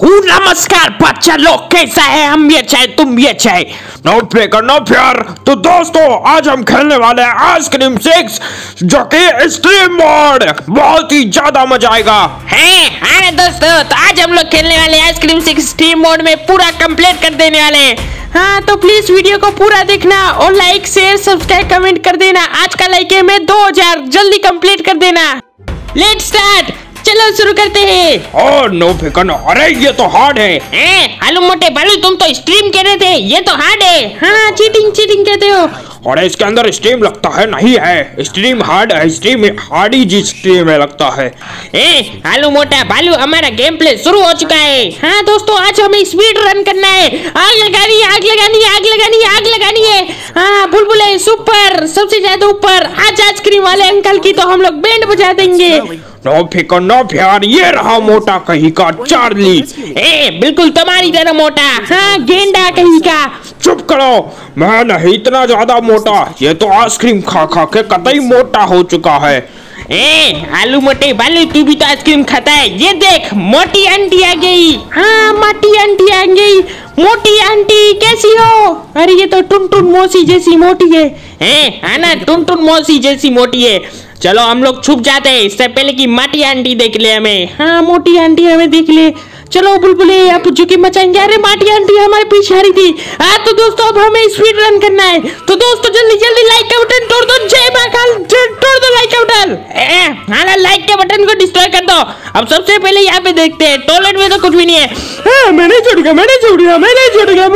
हूँ नमस्कार बच्चा लोग कैसा है हम भी अच्छा है तुम भी अच्छा है नो फेकर नो प्यार तो दोस्तों आज हम खेलने वाले हैं आइसक्रीम सिक्स जो कि स्ट्रीम मोड बहुत ही ज़्यादा मज़ा आएगा हैं अरे दोस्तों तो आज हम लोग खेलने वाले आइसक्रीम सिक्स स्ट्रीम मोड में पूरा कंप्लीट कर देने वाले हैं हाँ तो प्लीज़ वीडियो को पूरा देखना और लाइक शेयर सब्सक्राइब कमेंट कर देना आज का लाइक है मैं 2000 जल्दी कंप्लीट कर देना लेट स्टार्ट चलो शुरू करते हैं। और नो फेकर नो अरे ये तो हार्ड है। हैं आलू मोटे बालू तुम तो स्ट्रीम कह रहे थे ये तो हार्ड है। हाँ चीटिंग चीटिंग कहते हो। और इसके अंदर स्ट्रीम लगता है नहीं है। स्ट्रीम हार्ड है स्ट्रीम हार्ड ही जी स्ट्रीम है लगता है। ए, आलू मोटा बालू हमारा गेम प्ले शुरू हो चुका है। हाँ दोस्तों आज हमें स्पीड रन करना है। आग लगानी है आग लगानी है आग लगानी है आग लगानी है। हाँ बुलबुले सुपर सबसे ज़्यादा ऊपर। आज आइसक्रीम वाले अंकल की तो हम लोग बैंड बजा देंगे। नो फिकर नो प्यार ये रहा मोटा कहीं का चार्ली ए बिल्कुल तुम्हारी तरह मोटा। हाँ गेंडा कहीं का। चुप करो मैं नहीं इतना ज़्यादा मोटा ये तो आइसक्रीम खा खा के कतई मोटा हो चुका है। ए, आलू मोटे बालू, तू भी तो आइसक्रीम खाता है। ये देख, मोटी आंटी आ गई। हाँ मोटी आंटी आ गई। मोटी आंटी, कैसी हो? अरे, ये तो टुन टुन मौसी जैसी मोटी है। ए आना टुन टुन मौसी जैसी मोटी है। चलो, हम लोग छुप जाते हैं। इससे पहले कि मोटी आंटी देख ले हमें। हाँ मोटी आंटी हमें देख ले। चलो बुलबुले आप झुकी मचाएँगे अरे माटी आंटी हमारे पीछे आ रही थी। हाँ तो दोस्तों अब हमें स्पीड रन करना है। तो दोस्तों जल्दी जल्दी लाइक का बटन तोड़ दो। जय महाकाल तोड़ दो लाइक का बटन हाँ लाइक के बटन को डिस्ट्रॉय कर दो। अब सबसे पहले यहाँ पे देखते हैं टॉयलेट में तो कुछ भी नहीं है। हाँ, मैंने छोड़ गया मैंने छोड़ गया मैंने छोड़ गया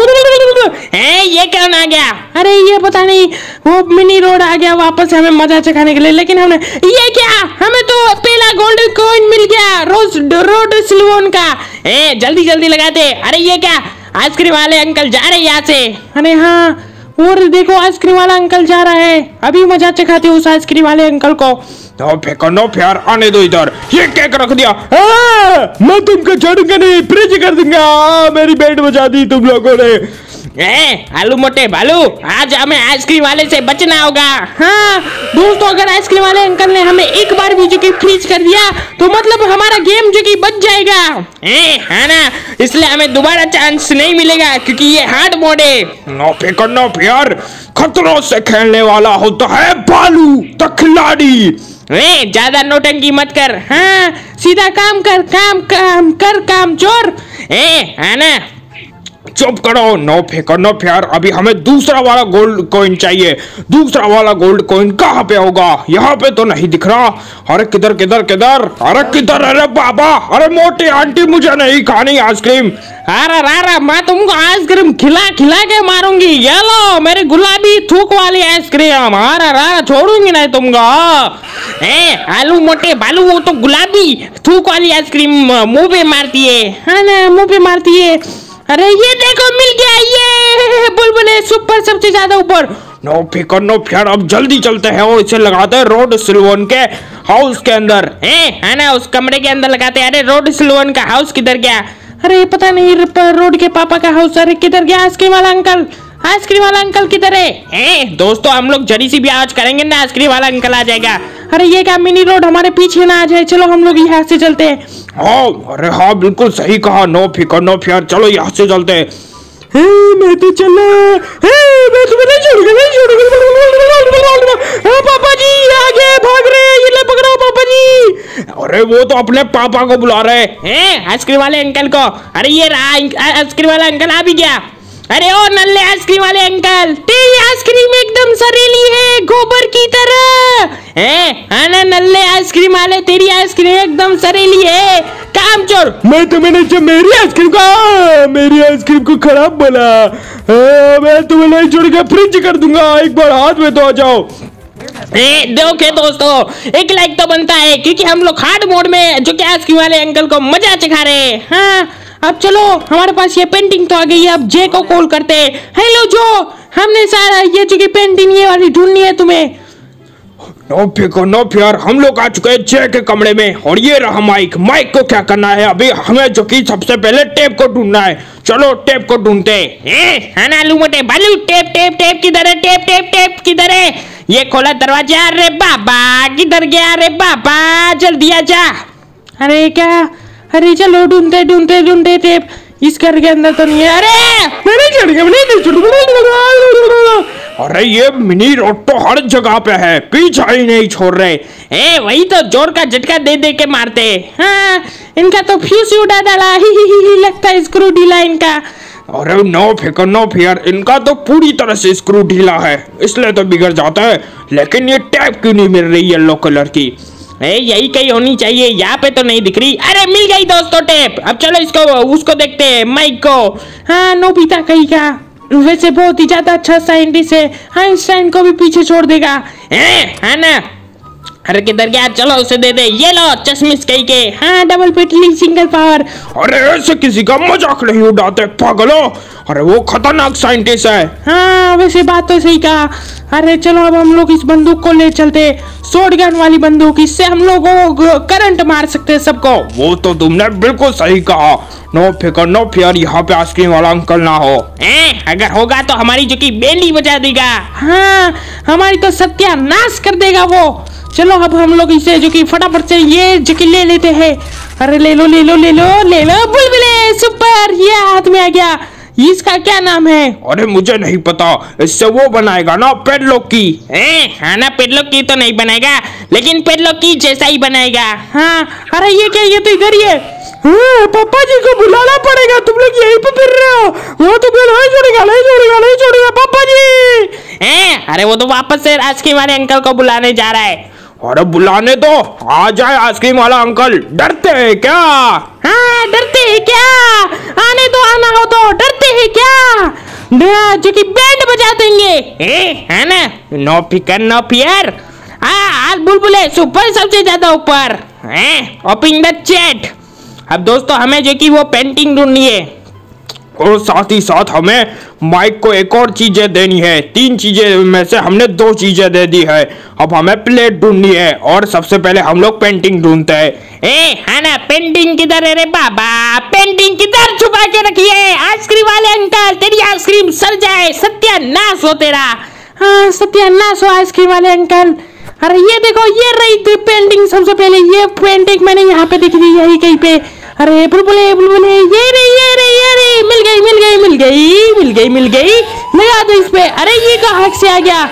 है ये कौन आ गया? अरे ये पता नहीं वो मिनी रोड आ गया वापस हमें मज़ा चखाने के लिए। लेकिन हमने ये क्या? हमें तो पहला गोल्ड कॉइन मिल गया रोज रोड सिल्वन का। ए जल्दी जल्दी लगा दे अरे ये क्या? आइसक्रीम वाले अंकल जा रहे हैं यहाँ से। अरे हाँ और देखो आइसक्रीम वाला अंकल जा रहा है। अभी मज़ा चखाते उस आइसक्रीम वाले अंकल को। तो फेंको नो प्यार आने दो इधर। ये केक रख दिया? आ, मैं तुमको छोड़ूँगा नहीं फ्रिज कर दूँगा। मेरी बेट बजा दी तुम लोगों ने। ए, आलू मोटे भालू आज हमें आइसक्रीम वाले से बचना होगा। हाँ दोस्तों अगर आइसक्रीम वाले अंकल ने हमें एक बार भी जो कि फ्रीज कर दिया तो मतलब हमारा गेम जो कि बच जाएगा। ए, है ना? इसलिए हमें दोबारा चांस नहीं मिलेगा क्योंकि ये हार्ड मोड है। नो फेकर नो प्यार खतरों से खेलने वाला होता है बालू द खिलाड़ी ज़्यादा नोटंकी मत कर। हाँ सीधा काम कर काम काम कर काम चोर ए है ना? चुप करो, नो फेकर, नो प्यार। अभी हमें दूसरा वाला गोल्ड कॉइन चाहिए। दूसरा वाला गोल्ड कॉइन कहाँ पे होगा? यहाँ पे तो नहीं दिख रहा। अरे किधर किधर किधर? अरे किधर? अरे बाबा! अरे मोटी आंटी, मुझे नहीं खानी आइसक्रीम। अरे रारा मैं तुमको आइसक्रीम खिला खिला के मारूँगी। ये लो, मेरे गुलाबी थूक वाली आइसक्रीम। अरे रारा छोड़ूँगी नहीं तुमको। ए, आलू मोटे बालू, वो तो गुलाबी थूक वाली आइसक्रीम, मुँह पे मारती है। हाँ मुँह पे मारती है। अरे ये देखो मिल गया ये बुलबुले सुपर सबसे ज़्यादा ऊपर। नो फिकर नो फिर अब जल्दी चलते हैं और इसे लगाते हैं रोड सिल्वन के हाउस के अंदर। ए है ना उस कमरे के अंदर लगाते हैं। अरे रोड सिल्वन का हाउस किधर गया? अरे पता नहीं रोड के पापा का हाउस अरे किधर गया? आइसक्रीम वाला अंकल। आइसक्रीम वाला अंकल किधर है? ए दोस्तों हम लोग जरी सी भी आवाज़ करेंगे ना आइसक्रीम वाला अंकल आ जाएगा। अरे ये क्या मिनी रोड हमारे पीछे ना आ जाए? चलो हम लोग यहाँ से चलते हैं। हाँ अरे हाँ बिल्कुल सही कहा। नो फिकर नो प्यार चलो यहाँ से चलते हैं। मैं तो चला मैं तुम्हें नहीं छोड़ूँगा नहीं छोड़ूँगा पापा जी आगे भाग रहे हैं, ये ले पकड़ो पापा जी। अरे वो तो अपने पापा को बुला रहे हैं। हैं आइसक्रीम वाले अंकल को। अरे ये रहा आइसक्रीम वाला अंकल आ भी गया। अरे ओ नल्ले आइसक्रीम वाले अंकल। तेरी आइसक्रीम एकदम सरीली है गोबर की तरह। हैं हाँ ना नल्ले आइसक्रीम वाले तेरी आइसक्रीम एकदम सरीली है। काम चोर मैं तुम्हें नहीं जो मेरी आइसक्रीम को मेरी आइसक्रीम को खराब बोला। मैं तुम्हें नहीं छोड़ के फ्रिज कर दूँगा। एक बार हाथ में तो आ जाओ। ए, देखो दोस्तों एक लाइक तो बनता है क्योंकि हम लोग हार्ड मोड में जो कि आइसक्रीम वाले अंकल को मज़ा चखा रहे हैं। हाँ। अब चलो हमारे पास ये पेंटिंग तो आ गई है अब जे को कॉल करते हैं। हेलो जो हमने सारा ये जो कि पेंटिंग ये वाली ढूंढनी है तुम्हें। नो फेंको नो प्यार हम लोग आ चुके हैं जय के कमरे में और ये रहा माइक माइक को क्या करना है? अभी हमें जो कि सबसे पहले टेप को ढूंढना है। चलो टेप को ढूंढते हैं। ए, हाँ आलू मोटे बालू टेप टेप टेप किधर है? टेप टेप टेप किधर है? ये खोला दरवाज़ा अरे बाबा किधर गया? अरे बाबा जल्दी आ जा। अरे क्या? अरे चलो ढूंढते ढूंढते ढूंढते टेप इस घर के अंदर तो नहीं है। अरे! मैंने छोड़ गया मैंने अरे ये मिनी रोड तो हर जगह पे है। पीछा ही नहीं छोड़ रहे। ए वही तो ज़ोर का झटका दे दे के मारते। हाँ इनका तो फ्यूज ही उड़ा डाला। ही ही ही, ही लगता है स्क्रू ढीला इनका। अरे नो फिकर नो फियर इनका तो पूरी तरह से स्क्रू ढीला है। इसलिए तो बिगड़ जाता है। लेकिन ये टैप क्यों नहीं मिल रही येलो कलर की? ए यही कहीं होनी चाहिए। यहाँ पे तो नहीं दिख रही। अरे, मिल गई दोस्तों टेप अब चलो इसको, उसको देखते हैं माइक को। हाँ नोबिता कहीं का वैसे बहुत ही ज़्यादा अच्छा साइंटिस्ट है। आइंस्टाइन को भी पीछे छोड़ देगा। है ना? अरे किधर गया? चलो उसे दे दे। ये लो चश्मिश कहीं के। हाँ डबल पेटली सिंगल पावर अरे ऐसे किसी का मज़ाक नहीं उड़ाते पागलो। अरे वो खतरनाक साइंटिस्ट है। हाँ वैसे बात तो सही कहा। अरे चलो अब हम लोग इस बंदूक को ले चलते। शॉर्ट गन वाली बंदूक इससे हम लोग करंट मार सकते हैं सबको। वो तो तुमने बिल्कुल सही कहा। नो फिकर नो फियर यहाँ पे आइसक्रीम वाला अंकल ना हो। ए, अगर होगा तो हमारी जो की बेली बजा देगा। हाँ हमारी तो सत्यानाश कर देगा वो। चलो अब हम लोग इसे जो कि फटाफट से ये जो कि ले लेते हैं। अरे ले लो ले लो ले लो ले लो बुलबुले सुपर ये हाथ में आ गया। इसका क्या नाम है? अरे मुझे नहीं पता इससे वो बनाएगा ना पेडलॉक की। ए, हाँ ना पेडलॉक की तो नहीं बनाएगा लेकिन पेडलॉक की जैसा ही बनाएगा। हाँ अरे ये क्या ये तो इधर ही है। हाँ, पापा जी को बुलाना पड़ेगा तुम लोग यहीं पे फिर रहे हो। वो तो फिर नहीं छोड़ेगा नहीं छोड़ेगा नहीं छोड़ेगा पापा जी। ए, अरे वो तो वापस से आइसक्रीम वाले अंकल को बुलाने जा रहा है। अरे बुलाने तो आ जाए आइसक्रीम वाला अंकल। डरते हैं क्या? हाँ डरते हैं क्या? आने तो आना हो तो। डरते हैं क्या? जो कि बैंड बजा देंगे। ए, है ना? नो फिकर नो फियर। हाँ आज बुलबुले सुपर सबसे ज़्यादा ऊपर। ओपनिंग द चैट अब दोस्तों हमें जो कि वो पेंटिंग ढूंढनी है। और साथ ही साथ हमें माइक को एक और चीज़ें देनी है। तीन चीज़ें में से हमने दो चीज़ें दे दी है। अब हमें प्लेट ढूंढनी है और सबसे पहले हम लोग पेंटिंग ढूंढते हैं। ए है ना पेंटिंग किधर है रे बाबा? पेंटिंग किधर छुपा के रखी है? आइसक्रीम वाले अंकल, तेरी आइसक्रीम सर जाए। सत्यानाश हो तेरा। हाँ सत्यानाश हो आइसक्रीम वाले अंकल। अरे ये देखो, ये रही थी पेंटिंग सबसे पहले। ये पेंटिंग मैंने यहाँ पे देखी थी यही कहीं पे। अरे बुलबुले बुलबुले ये रही ये रही ये रही मिल गई मिल गई मिल गई मिल गई मिल गई। लगा दो इस पे। अरे ये कहाँ से आ गया?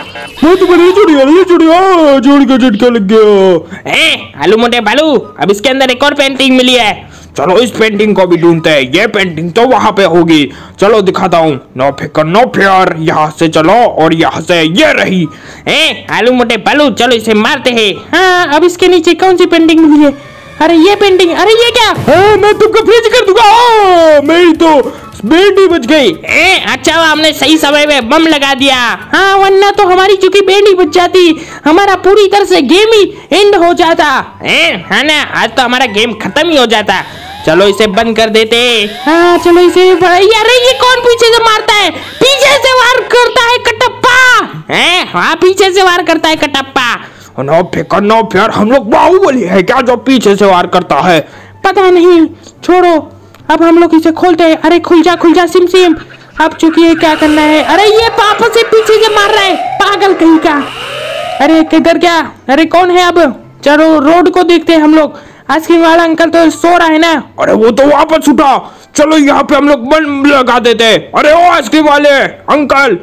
वो तो बड़ी चुड़िया ये चुड़िया। जोड़ का झटका लग गया। ए आलू मोटे बालू अब इसके अंदर एक और पेंटिंग मिली है। चलो इस पेंटिंग को भी ढूंढते हैं। ये पेंटिंग तो वहाँ पे होगी। चलो दिखाता हूँ। नो फिकर नो फेयर यहाँ से चलो और यहाँ से ये रही। ए आलू मोटे बालू चलो इसे मारते हैं। हाँ अब इसके नीचे कौन सी पेंटिंग मिली है? अरे ये पेंटिंग अरे ये क्या? ए, मैं तुमको फ्रीज कर दूँगा। आ, मेरी तो बेटी बच गई। ए अच्छा हमने सही समय में बम लगा दिया। हाँ वरना तो हमारी चूँकि बेटी बच जाती। हमारा पूरी तरह से गेम ही एंड हो जाता। ए है ना? आज तो हमारा गेम खत्म ही हो जाता। चलो इसे बंद कर देते। हाँ चलो इसे अरे ये कौन पीछे से मारता है? पीछे से वार करता है कटप्पा। है हाँ पीछे से वार करता है कटप्पा। नो फिकर नो फेयर हम लोग बाहुबली है। क्या जो पीछे से वार करता है? पता नहीं। छोड़ो। अब हम लोग इसे खोलते हैं। अरे खुल जा खुल जा सिम सिम। अब चूँकि ये क्या करना है? अरे ये पापा से पीछे से मार रहा है। पागल कहीं का? अरे किधर क्या अरे कौन है अब? चलो रोड को देखते हैं हम लोग। आइसक्रीम वाला अंकल तो सो रहा है ना? अरे वो तो वापस उठा। चलो यहाँ पे हम लोग बन लगा देते हैं। अरे ओ आइसक्रीम वाले अंकल।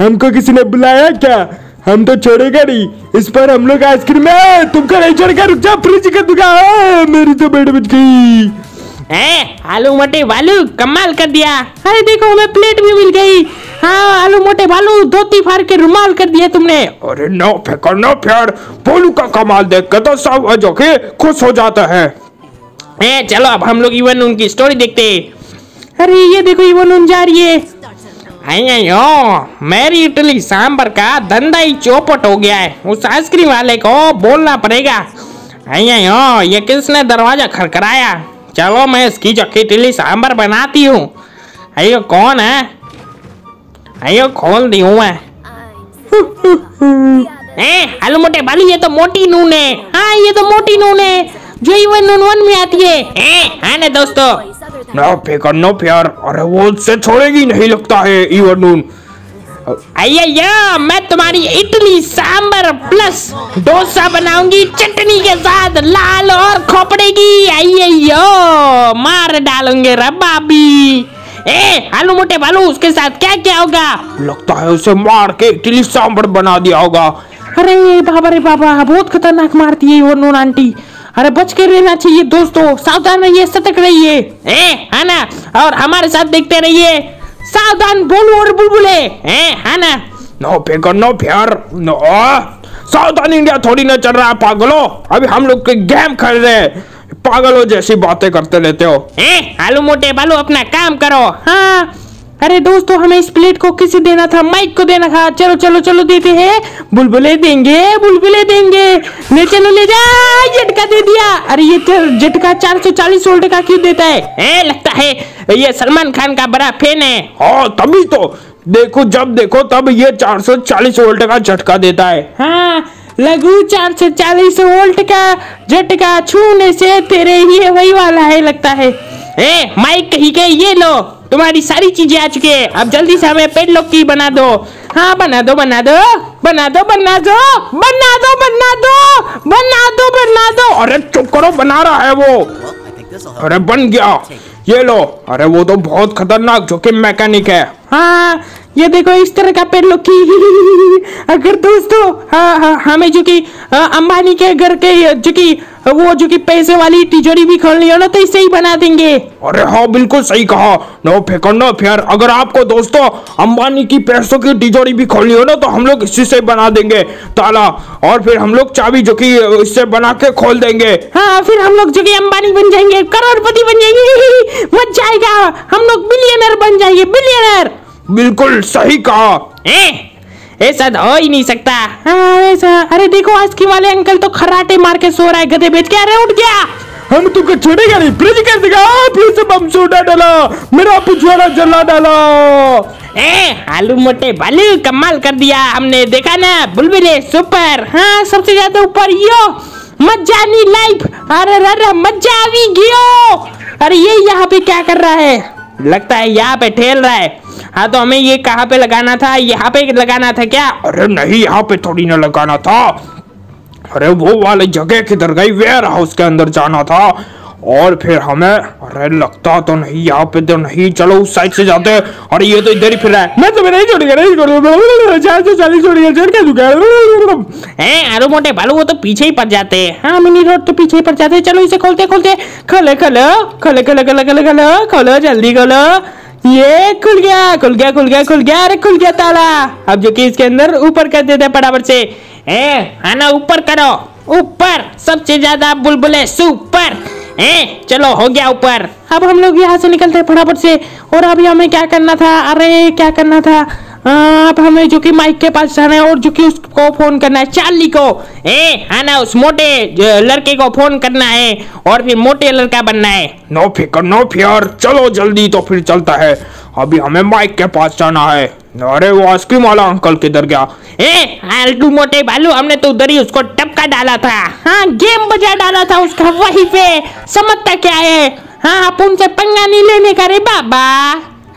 हमको किसी ने बुलाया क्या? हम तो छोड़ेगा नहीं। इस पर हम लोग आइसक्रीम है। तुमको नहीं छोड़ेगा रुक जा फ्रिज कर दूँगा मेरी तो बेट बच गई ए, आलू मोटे बालू कमाल कर दिया। अरे देखो हमें प्लेट भी मिल गई। हाँ आलू मोटे बालू धोती फाड़ के रुमाल कर दिया तुमने। अरे नो फेंको नो फेयर बोलू का कमाल देख कर तो सब जो के खुश हो जाता है। ए, चलो अब हम लोग इवन उनकी स्टोरी देखते। हैं। अरे ये देखो इवन उन जा रही है। अयो मेरी इडली सांबर का धंधा ही चौपट हो गया है उस आइसक्रीम वाले को बोलना पड़ेगा अयो ये किसने दरवाज़ा खड़खड़ाया चलो मैं इसकी जो इडली सांबर बनाती हूँ अयो कौन है अयो खोल दी हूँ मैं ए, मोटे बालू ये तो मोटी नून है हाँ ये तो मोटी नून है जो इवन नून वन में आती है। ए, है ना दोस्तों? नो फेंको नो फेयर अरे वो उससे छोड़ेगी नहीं लगता है इवन नून अय्या मैं तुम्हारी इडली सांबर प्लस डोसा बनाऊँगी चटनी के साथ लाल और खोपड़े की अय्यो मार डालूँगे रबाबी ए आलू मोटे बालू उसके साथ क्या क्या होगा? लगता है उसे मार के इडली सांबर बना दिया होगा। अरे बाबा रे बाबा बहुत खतरनाक मारती है वो नून आंटी। अरे बच के रहना चाहिए दोस्तों सावधान रहिए सतर्क रहिए। है ना और हमारे साथ देखते रहिए। सावधान बोलू और बुलबुले। है ना नो फेंको नो प्यार नो सावधान इंडिया थोड़ी ना चल रहा है पागलो। अभी हम लोग के गेम खेल रहे हैं। पागलों जैसी बातें करते रहते हो। ए आलू मोटे बालू अपना काम करो। हाँ। अरे दोस्तों हमें इस प्लेट को किसे देना था? माइक को देना था। चलो चलो चलो देते हैं। बुलबुले देंगे बुलबुले देंगे। ले चलो ले जा झटका दे दिया। अरे ये तो झटका 440 वोल्ट का क्यों देता है? ए, लगता है ये सलमान खान का बड़ा फ़ैन है। हाँ तभी तो। देखो जब देखो तब ये 440 वोल्ट का झटका देता है। हाँ लघु चार सौ चालीस वोल्ट का झटका छूने से तेरे ये वही वाला है लगता है। ए माइक कही के ये लो। तुम्हारी सारी चीज़ें आ चुकी है। अब जल्दी से हमें पेड़ लोग की बना दो। हाँ बना दो बना दो। बना दो बना दो। बना दो बना दो। बना दो बना दो। अरे चुप करो, बना रहा है वो। अरे बन गया। ये लो। अरे वो तो बहुत खतरनाक जो कि मैकेनिक है। हाँ ये देखो, इस तरह का पेड़ लोग की। अगर दोस्तों हाँ हाँ हमें जो कि अंबानी के घर के, जो कि वो जो कि पैसे वाली तिजोरी भी खोलनी हो ना तो इसे ही बना देंगे। अरे हाँ बिल्कुल सही कहा। नो फेंको नो फेयर अगर आपको दोस्तों अंबानी की पैसों की तिजोरी भी खोलनी हो ना तो हम लोग इसी से बना देंगे ताला। और फिर हम लोग चाबी जो कि इससे बना के खोल देंगे। हाँ फिर हम लोग जो कि अंबानी बन जाएँगे करोड़पति बन जाएँगे। मज़ा आएगा हम लोग बिलियनर बन जाएँगे बिलियनर बिल्कुल सही कहा। ए ऐसा तो हो ही नहीं सकता। हाँ ऐसा। अरे देखो आज की वाले अंकल तो खराटे मार के सो रहा है गधे बेच के। अरे उठ गया। हम तुमको छोड़ेगा नहीं फ्रिज कर देगा फिर से बम सोडा डाला। मेरा पिछवाड़ा जला डाला। ए आलू मोटे बालू कमाल कर दिया। हमने देखा ना बुलबुले सुपर। हाँ सबसे ज़्यादा ऊपर यो मज़ा नहीं लाइफ अरे अरे मज़ा भी गियो अरे ये यहाँ पे क्या कर रहा है? लगता है यहाँ पे ठेल रहा है। हाँ तो हमें ये कहाँ पे लगाना था? यहाँ पे लगाना था क्या? अरे नहीं यहाँ पे थोड़ी ना लगाना था। अरे वो वाले जगह किधर गई? वेयर हाउस के अंदर जाना था। और फिर हमें अरे लगता तो नहीं यहाँ पे तो नहीं चलो उस साइड से जाते अरे ये तो इधर ही फिर रहा है। मैं तुम्हें नहीं छोड़ेगा नहीं छोड़ेगा। छोड़ के दूँगा? हैं आलू मोटे बालू वो तो पीछे ही पड़ जाते हैं। हाँ मिनी रोड तो पीछे ही पड़ जाते हैं। चलो इसे खोलते खोलते। खोले खोलो खोले खोले खोले खोले खोलो खोलो जल्दी खोलो। ये खुल गया खुल गया खुल गया खुल गया अरे खुल गया ताला। अब जो कि इसके अंदर ऊपर कर देते हैं फटाफट से। ए आना ऊपर करो। ऊपर, सबसे ज़्यादा बुलबुले, सुपर। ए, चलो, हो गया ऊपर। अब हम लोग यहाँ से निकलते हैं फटाफट से। और अभी हमें क्या करना था? अरे, क्या करना था? आ, अब हमें जो कि माइक के पास जाना है और जो कि उसको फ़ोन करना है। चार्ली को। ए है ना उस मोटे लड़के को फ़ोन करना है और फिर मोटे लड़का बनना है। नो फिकर नो फियर। चलो जल्दी तो फिर चलता है। अभी हमें माइक के पास जाना है। अरे वो आइसक्रीम वाला अंकल किधर गया? ए आलटू मोटे बालू हमने तो उधर ही उसको टपका डाला था। हाँ गेम बजा डाला था उसका वहीं पे। समझता क्या है? हाँ आप उनसे पंगा नहीं लेने का रे बाबा।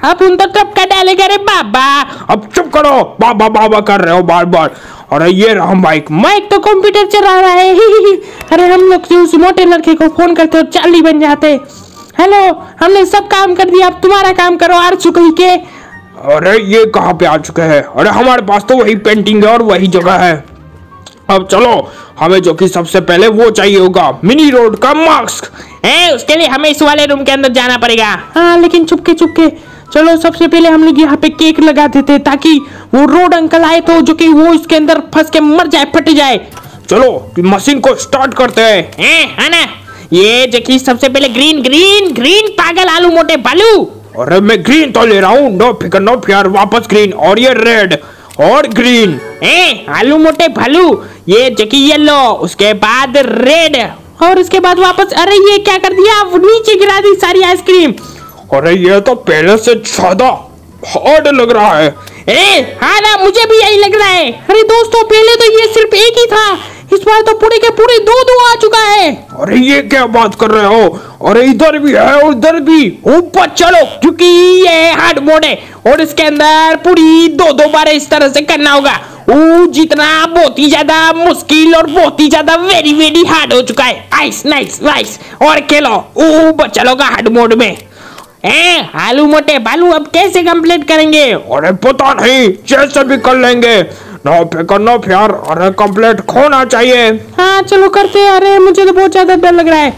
आप उन तो टपका डालेगा रे बाबा अब चुप करो। बाबा बाबा कर रहे हो बार बार अरे ये रहा माइक माइक तो कंप्यूटर चला रहा है। ही, ही, ही। अरे हम लोग उस मोटे लड़के को फ़ोन करते हो चार्ली बन जाते। हेलो हमने सब काम कर दिया अब तुम्हारा काम करो आर चुकी के? अरे ये कहाँ पे आ चुके हैं? अरे हमारे पास तो वही पेंटिंग है और वही जगह है। अब चलो हमें जो कि सबसे पहले वो चाहिए होगा मिनी रोड का मास्क। ए उसके लिए हमें इस वाले रूम के अंदर जाना पड़ेगा। हाँ लेकिन चुपके चुपके। चलो सबसे पहले हम लोग यहाँ पे केक लगा देते ताकि वो रोड अंकल आए तो जो कि वो इसके अंदर फंस के मर जाए फट जाए। चलो मशीन को स्टार्ट करते हैं। है ना? ये जो कि सबसे पहले ग्रीन ग्रीन ग्रीन पागल आलू मोटे बालू। अरे मैं ग्रीन तो ले रहा हूँ। नो फिकर नो फियर वापस ग्रीन और ये रेड और ग्रीन ए आलू मोटे भालू ये जकी येलो उसके बाद रेड और उसके बाद वापस अरे ये क्या कर दिया? नीचे गिरा दी सारी आइसक्रीम अरे ये तो पहले से ज़्यादा हार्ड लग रहा है। ए हाँ ना मुझे भी यही लग रहा है। अरे दोस्तों पहले तो ये सिर्फ़ एक ही था। इस बार तो पूरे के पूरे दो दो आ चुका है। अरे ये क्या बात कर रहे हो? अरे इधर भी है और उधर भी। ऊपर चलो क्योंकि ये हार्ड मोड है। और इसके अंदर पूरी दो दो बार इस तरह से करना होगा। वो जितना बहुत ही ज़्यादा मुश्किल और बहुत ही ज़्यादा वेरी वेरी हार्ड हो चुका है। आइस नाइस नाइस और खेलो ऊपर चलोगा हार्ड मोड में। ए आलू मोटे बालू अब कैसे कंप्लीट करेंगे? अरे पता नहीं जैसे भी कर लेंगे। नो फिकर नो प्यार अरे कंप्लीट खोना चाहिए। हाँ चलो करते हैं। अरे मुझे तो बहुत ज़्यादा डर लग रहा है।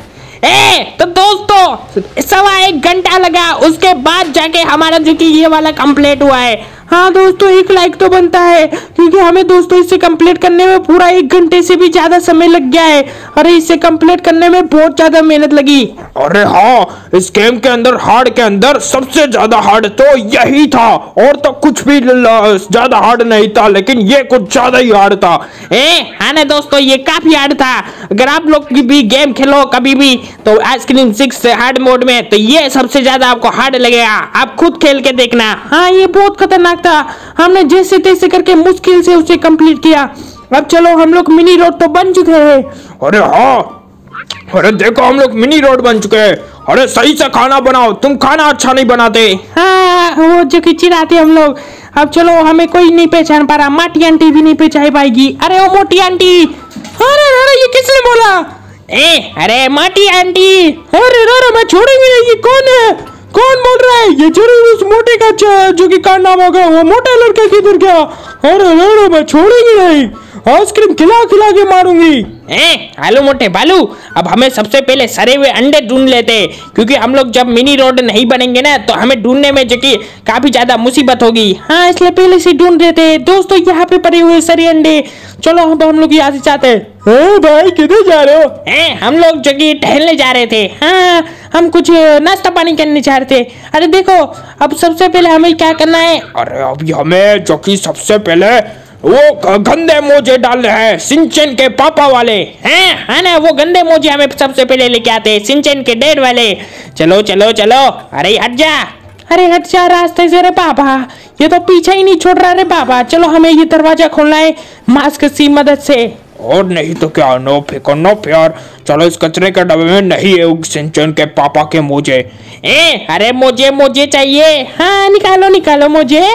ए तो दोस्तों सवा एक घंटा लगा उसके बाद जाके हमारा जो कि ये वाला कंप्लीट हुआ है। हाँ दोस्तों एक लाइक तो बनता है क्योंकि हमें दोस्तों इसे कंप्लीट करने में पूरा एक घंटे से भी ज़्यादा समय लग गया है। अरे इसे कंप्लीट करने में बहुत ज़्यादा मेहनत लगी। अरे हाँ इस गेम के अंदर हार्ड के अंदर सबसे ज़्यादा हार्ड तो यही था और तो कुछ भी ज़्यादा हार्ड नहीं था लेकिन ये कुछ ज़्यादा ही हार्ड था। ए हाँ ना दोस्तों ये काफ़ी हार्ड था। अगर आप लोग की भी गेम खेलो कभी भी तो आइसक्रीम सिक्स हार्ड मोड में तो ये सबसे ज़्यादा आपको हार्ड लगेगा। आप खुद खेल के देखना। हाँ ये बहुत खतरनाक था। हमने जैसे तैसे करके मुश्किल से उसे कंप्लीट किया। अब चलो हम लोग मिनी रोड तो बन चुके हैं। अरे हाँ। अरे देखो हम लोग मिनी रोड बन चुके हैं। अरे सही से खाना बनाओ। तुम खाना अच्छा नहीं बनाते। हाँ वो जो कि चिढ़ाते हम लोग। अब चलो हमें कोई नहीं पहचान पा रहा। माटी आंटी भी नहीं पहचान पाएगी। अरे ओ मोटी आंटी। अरे अरे ये किसने बोला? ए अरे माटी आंटी। अरे अरे मैं छोड़ेंगे ये कौन है? कौन बोल रहा है? ये ज़रूर उस मोटे का जो कि का नाम होगा वो मोटा लड़का किधर गया? अरे अरे मैं छोड़ेंगे नहीं। आइसक्रीम खिला खिला के मारूँगी। ए आलू मोटे बालू अब हमें सबसे पहले सरे हुए अंडे ढूंढ लेते हैं क्योंकि हम लोग जब मिनी रोड नहीं बनेंगे ना तो हमें ढूँढने में जो कि काफ़ी ज़्यादा मुसीबत होगी। हाँ इसलिए पहले से ढूंढ रहे थे दोस्तों यहाँ पे पड़े हुए सरे अंडे। चलो अब हम लोग यहाँ से चाहते हैं। भाई किधर जा रहे हो? ए, हम लोग जो कि टहलने जा रहे थे। हाँ हम कुछ नाश्ता पानी करने जा रहे थे। अरे देखो अब सबसे पहले हमें क्या करना है? अरे अभी हमें जो कि सबसे पहले वो गंदे मोजे डाल रहे हैं सिंचन के पापा वाले। हैं? है ना? वो गंदे मोजे हमें सबसे पहले लेके आते हैं सिंचन के डेढ़ वाले। चलो चलो चलो। अरे हट जा। अरे हट जा रास्ते से रे बाबा ये तो पीछे ही नहीं छोड़ रहा रे बाबा चलो हमें ये दरवाज़ा खोलना है मास्क की मदद से। और नहीं तो क्या? नो फिकर नो प्यार। चलो इस कचरे के डब्बे में नहीं है सिंचन के पापा के मोजे। ए, अरे मुझे मुझे चाहिए। हाँ निकालो निकालो मुझे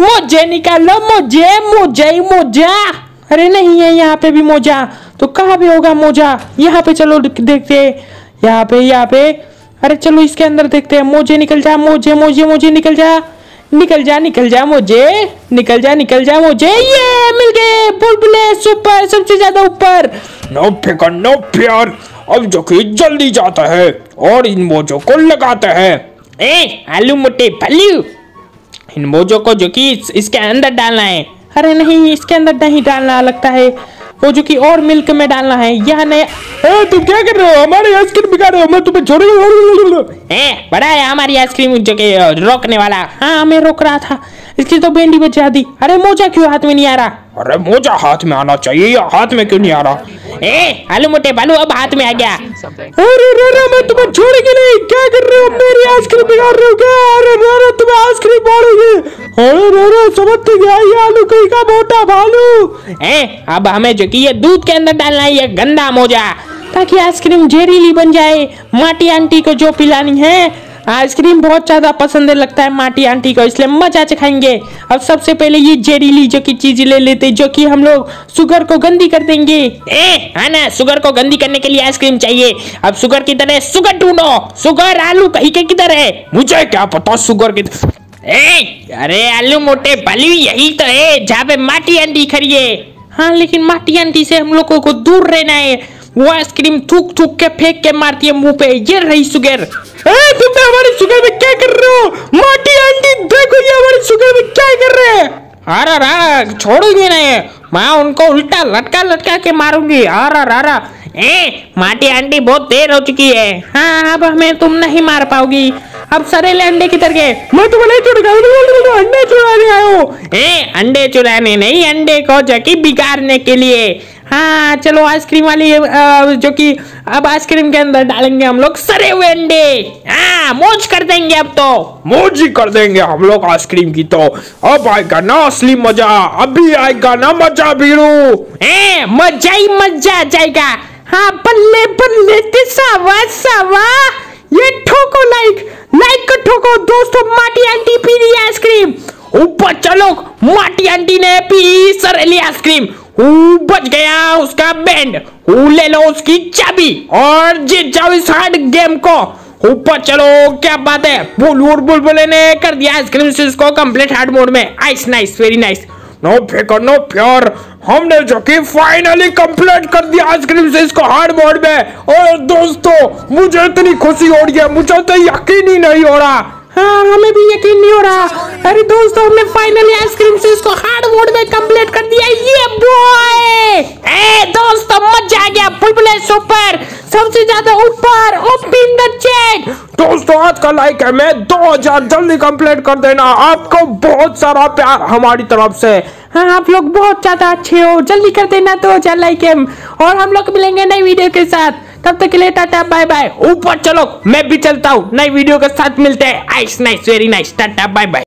मुझे निकालो मुझे मुझे ही मोजा। अरे नहीं है यहाँ पे भी मोजा। तो कहाँ पे होगा मोजा? यहाँ पे चलो देखते यहाँ पे यहाँ पे। अरे चलो इसके अंदर देखते हैं। मोजे निकल जा, मोजे मोजे मोजे निकल जा। निकल जा निकल जा मुझे निकल जा निकल जा मुझे। ये मिल गए बुलबुले सुपर सबसे ज़्यादा ऊपर। नो फिकर नो प्यार। अब जो कि जल्दी जाता है और इन मोजों को लगाते हैं। ए आलू मोटे फल्लू। इन मोजों को जो कि इसके अंदर डालना है। अरे नहीं इसके अंदर नहीं डालना लगता है। वो जो कि और मिल्क में डालना है। यह नया ए, तुम क्या कर रहे हो? हमारी आइसक्रीम बिगाड़ रहे हो। मैं तुम्हें छोड़ूँगा बड़ा है हमारी आइसक्रीम जो कि रोकने वाला। हाँ मैं रोक रहा था। इसकी तो बेंडी बचा दी अरे मोजा क्यों हाथ में नहीं आ रहा? अरे मोजा हाथ में आना चाहिए या हाथ में क्यों नहीं आ रहा? ए आलू मोटे बालू अब हाथ में आ गया। अरे रे रे मैं तुम्हें छोड़ेंगे नहीं क्या कर रहे हो? मेरी आइसक्रीम बिगाड़ रहे हो क्या? अरे रे रे तुम्हें आइसक्रीम मारोगे? अरे रे रे समझते क्या? ये आलू कहीं का मोटा भालू? ए अब हमें जो कि ये दूध के अंदर डालना है ये गंदा मोजा। ताकि आइसक्रीम जहरीली बन जाए। माटी आंटी को जो पिलानी है आइसक्रीम बहुत ज़्यादा पसंद है लगता है माटी आंटी को, इसलिए मज़ा से खाएँगे अब सबसे पहले ये जेरीली जो की चीज़ ले लेते, जो कि हम लोग शुगर को गंदी कर देंगे। ए है ना शुगर को गंदी करने के लिए आइसक्रीम चाहिए। अब शुगर किधर है? शुगर ढूंढो। शुगर आलू कहीं के किधर है? मुझे क्या पता शुगर की ए, अरे आलू मोटे बलू, यही तो है, जहाँ पे माटी आंटी खड़ी है। हाँ लेकिन माटी आंटी से हम लोगों को दूर रहना है। वो आइसक्रीम थूक थूक के फेंक के मारती है मुँह पे ये रही शुगर ए, तुम हमारी शुगर में क्या कर रहे हो माटी आंटी देखो ये हमारी शुगर में क्या कर रहे हैं अरे रा छोड़ूँगी नहीं मैं उनको उल्टा लटका लटका के मारूँगी। अरे रारा ए माटी आंटी बहुत देर हो चुकी है। हाँ अब हमें तुम नहीं मार पाओगी। अब सरेले अंडे किधर गए? मैं तुम्हें नहीं छोड़ूँगा। अंडे चुराने हो। ए अंडे चुराने नहीं अंडे को जकी बिगाड़ने के लिए। हाँ चलो आइसक्रीम वाली जो कि अब आइसक्रीम के अंदर डालेंगे हम लोग सरे हुए अंडे। हाँ मौज कर देंगे अब तो। मौज ही कर देंगे हम लोग आइसक्रीम की तो। अब आएगा ना असली मज़ा अभी आएगा ना मज़ा बीरू ए, मज़ा ही मज़ा आ जाएगा। हाँ बल्ले बल्ले ते सावा सावा ये ठोको लाइक लाइक को ठोको। दोस्तों माटी आंटी पी रही आइसक्रीम। ऊपर चलो माटी आंटी ने पी सरेली आइसक्रीम। ऊ बच गया उसका बैंड ऊ ले लो उसकी चाबी। और जीत जाओ इस हार्ड गेम को। ऊपर चलो, क्या बात है? बुलबुल बुलबुल ने कर दिया आइसक्रीम को कंप्लीट हार्ड मोड में। Ice nice very nice no फेकर no प्यार हमने जो कि फाइनली कंप्लीट कर दिया आइसक्रीम से इसको हार्ड मोड में। और दोस्तों, मुझे इतनी खुशी हो रही है, मुझे तो यकीन ही नहीं हो रहा। हाँ हमें भी यकीन नहीं हो रहा। अरे दोस्तों, हमने फाइनली आइसक्रीम से इसको हार्ड मोड में कंप्लीट कर दिया। ये बॉय ए, दोस्तों, मज़ा आ गया। बुलबुले सुपर सबसे ज़्यादा ऊपर ओपन द चैट दोस्तों, आज का लाइक है, मैं 2000 जल्दी कंप्लीट कर देना। आपको बहुत सारा प्यार हमारी तरफ़ से। हाँ आप लोग बहुत ज़्यादा अच्छे हो। जल्दी कर देना दो हज़ार लाइक और हम लोग मिलेंगे नई वीडियो के साथ। तब तक के लिए टाटा, बाय बाय। ऊपर चलो, मैं भी चलता हूँ। नई वीडियो के साथ मिलते हैं। Ice nice very nice Tata, bye bye.